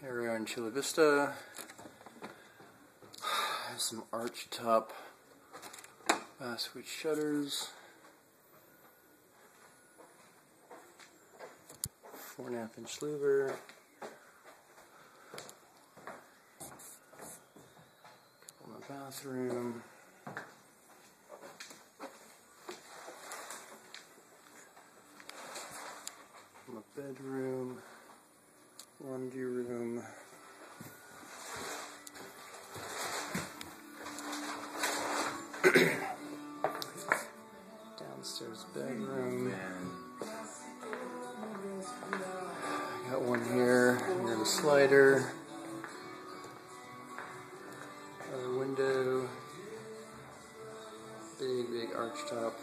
Here we are in Chula Vista. Some arch top uh, basswood shutters. Four and a half inch louver. My bathroom. My bedroom. Laundry room. Downstairs bedroom. I got one here near the slider. Another window. Big, big arch top.